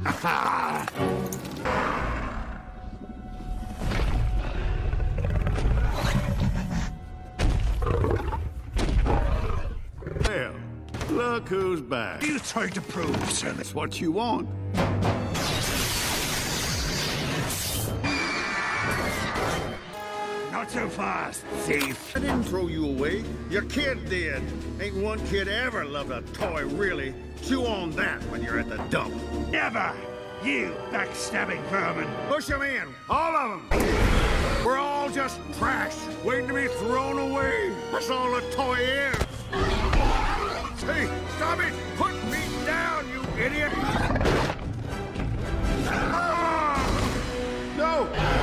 Well, look who's back. You tried to prove. That's what you want. Not so fast, thief. I didn't throw you away. Your kid did. Ain't one kid ever loved a toy, really. Chew on that when you're at the dump. Never! You backstabbing vermin. Push them in, all of them. We're all just trash, waiting to be thrown away. That's all a toy is. Hey, stop it! Put me down, you idiot! Ah! No!